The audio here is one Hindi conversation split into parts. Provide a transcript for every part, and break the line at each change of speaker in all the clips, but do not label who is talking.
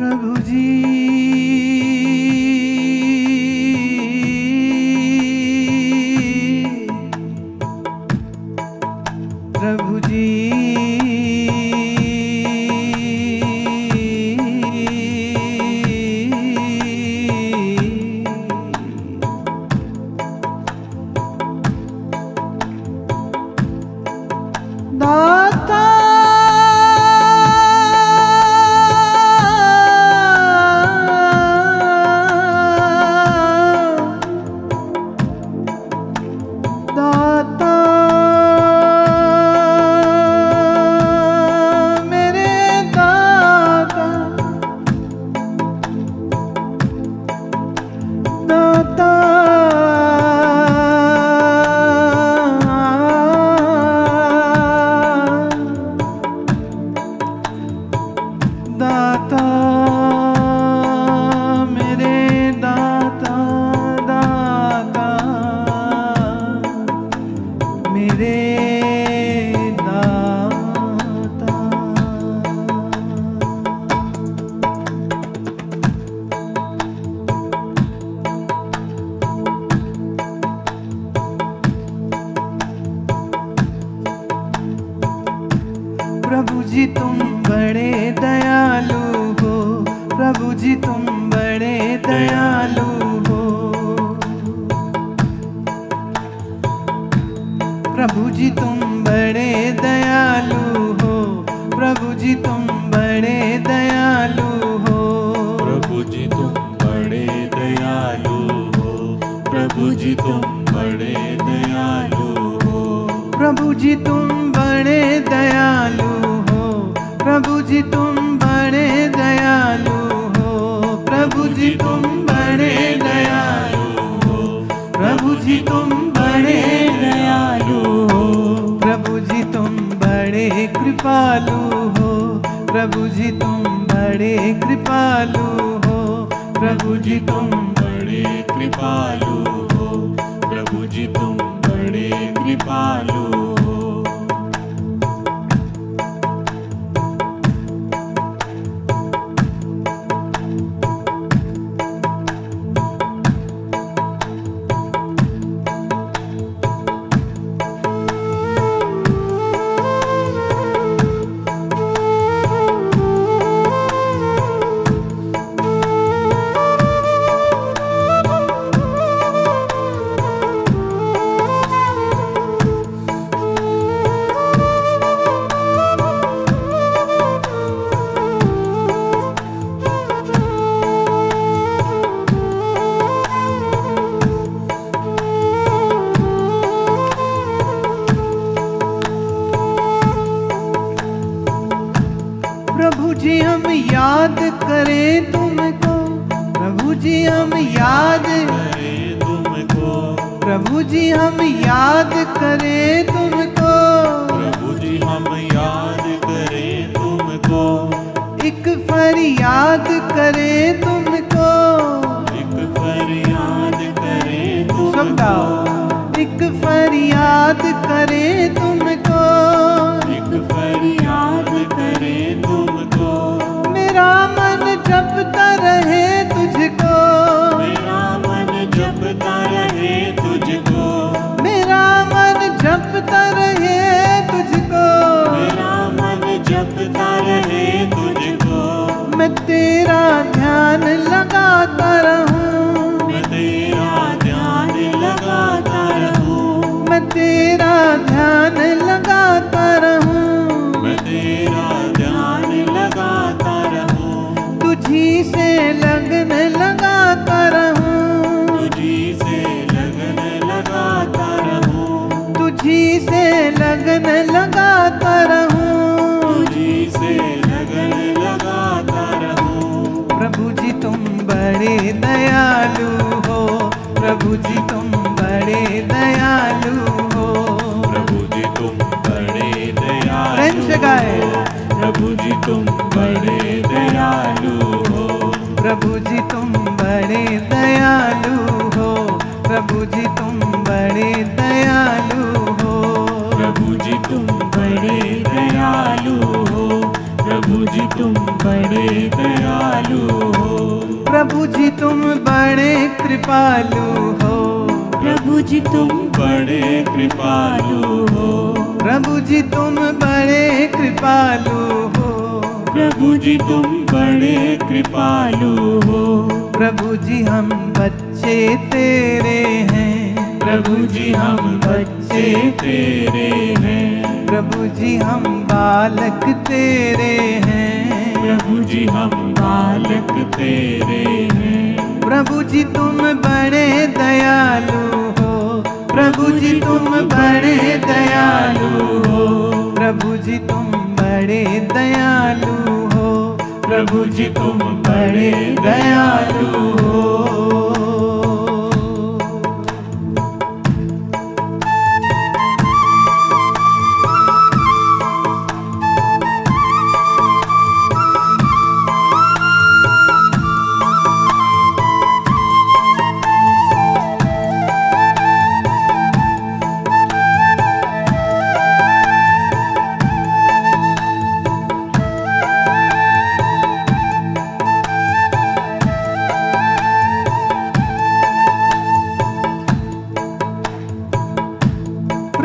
प्रभु जी प्रभु जी तुम बड़े दयालु हो। प्रभु जी तुम बड़े दयालु हो। प्रभु जी तुम बड़े दयालु हो। प्रभु जी तुम बड़े दयालु हो।
प्रभु जी तुम बड़े दयालु हो। प्रभु जी तुम बड़े दयालु हो।
प्रभु जी तुम बड़े दयालु प्रभु जी तुम बड़े दयालु हो। प्रभु जी तुम बड़े दयालु हो। प्रभु जी तुम बड़े दयालु हो। प्रभु जी तुम बड़े कृपालु हो। प्रभु जी तुम बड़े कृपालु हो। प्रभु जी तुम
बड़े कृपालु हो। प्रभु जी तुम बड़े कृपालु
प्रभु जी हम याद करें तुमको। प्रभु जी हम याद
करें तुमको।
एक फरियाद करें तुमको।
एक फरियाद करें तुमको।
एक फरियाद करें तुमको।
एक फरियाद करें
तेरा ध्यान लगाता रहूँ जी तुम बड़े दयालु हो। प्रभु जी तुम बड़े दयालु हो।
प्रभु जी तुम बड़े दयालु हो। प्रभु जी तुम बड़े
कृपालु हो।
प्रभु जी तुम बड़े कृपालु हो।
प्रभु जी तुम बड़े कृपालु हो।
प्रभु जी तुम बड़े कृपालु हो।
प्रभु जी हम बच्चे तेरे हैं।
प्रभु जी हम बच्चे तेरे हैं।
प्रभु जी हम बालक तेरे हैं।
प्रभु जी हम बालक तेरे हैं।
प्रभु जी तुम बड़े दयालु हो। प्रभु जी तुम बड़े दयालु हो। प्रभु जी तुम बड़े दयालु हो।
प्रभु जी तुम बड़े दयालु हो।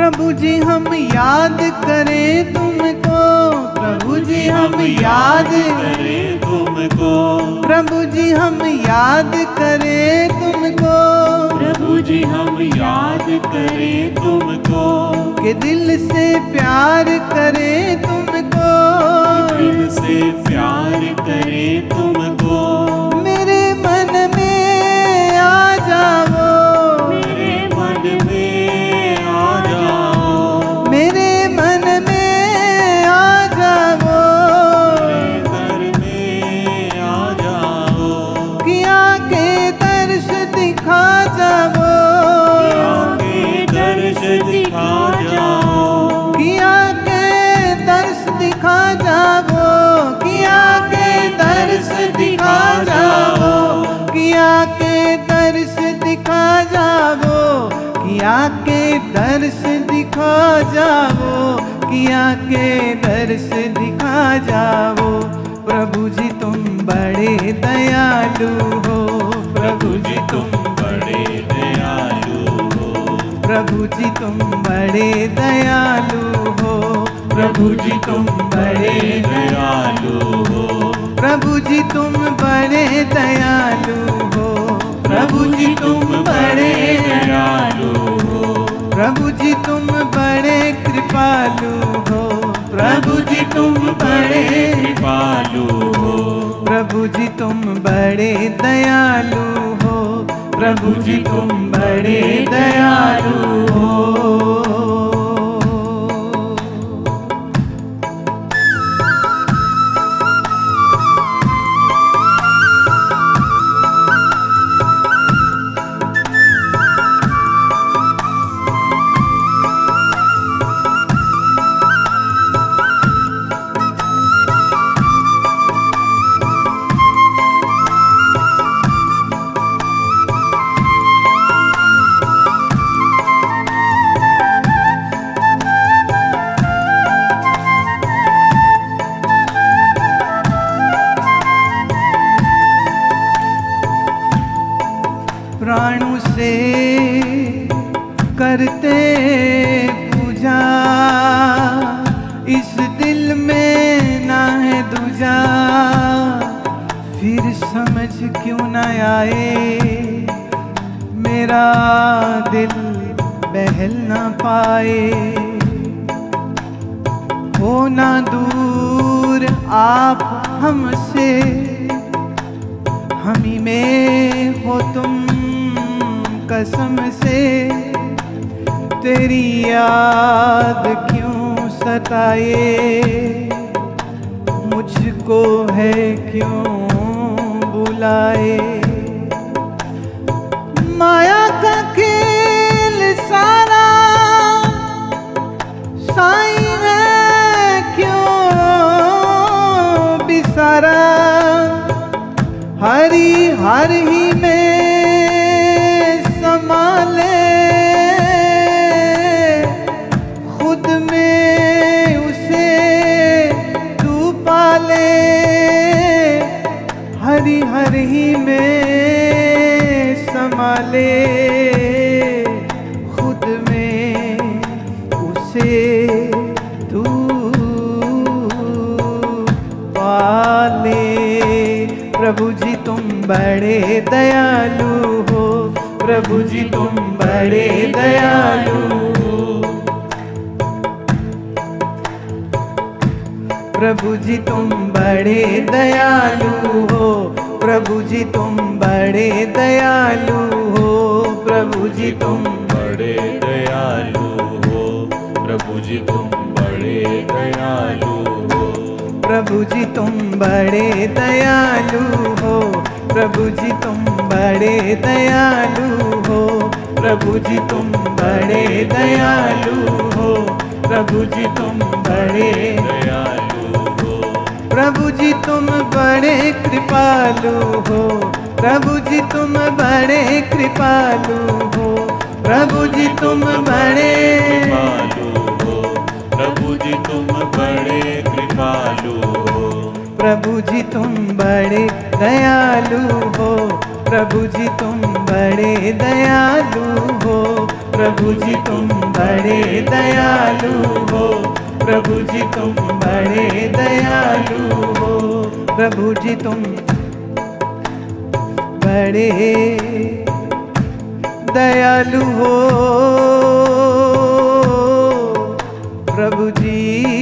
प्रभु जी हम याद करें तुमको। प्रभु जी हम याद
करें तुमको।
प्रभु जी हम याद करें तुमको।
प्रभु जी हम याद करें तुमको।
कि दिल से प्यार करें तुमको।
दिल से प्यार करें तुमको।
दर्श दिखा जाओ। किया के दर्श दिखा जाओ किया के दर्श दिखा जाओ किया के दर्श दिखा जाओ किया के दर्श दिखा जाओ किया के दर्श दिखा जाओ प्रभु जी तुम बड़े दयालु हो,
प्रभु जी तुम
प्रभु जी, तुम बड़े दयालु हो।
प्रभु जी, तुम बड़े दयालु हो।
प्रभु जी, तुम बड़े दयालु हो। प्रभु जी, तुम बड़े
दयालु हो।
प्रभु जी, तुम बड़े कृपालु हो।
प्रभु जी, तुम बड़े कृपालु हो।
प्रभु जी, तुम बड़े दयालु हो। प्रभु जी तुम बड़े दयालु हो। समझ क्यों ना आए? मेरा दिल बहल ना पाए। हो ना दूर आप हमसे, हम ही में हो तुम कसम से। तेरी याद क्यों सताए? मुझको है क्यों बुलाए। माया का खेल सारा साई है क्यों बिसारा? हरी हर ही से तू पाले। प्रभु जी, तुम बड़े दयालु हो। प्रभु जी, तुम बड़े दयालु हो। प्रभु जी, तुम बड़े दयालु हो। प्रभु जी, तुम बड़े दयालु हो। प्रभु जी, तुम
बड़े दयालु हो प्रभु जी तुम बड़े दयालु हो।
प्रभु जी तुम बड़े दयालु हो। प्रभु जी तुम बड़े दयालु हो। प्रभु जी तुम बड़े दयालु हो। प्रभु जी तुम बड़े
दयालु हो।
प्रभु जी तुम बड़े कृपालु हो। प्रभु जी तुम बड़े कृपालु हो। प्रभु जी तुम बड़े
हो जी तुम बड़े कृपालु हो
प्रभु जी तुम बड़े दयालु हो। प्रभु जी तुम बड़े दयालु हो। प्रभु जी तुम बड़े दयालु हो। प्रभु जी तुम बड़े दयालु हो। प्रभु जी तुम बड़े दयालु हो। प्रभु जी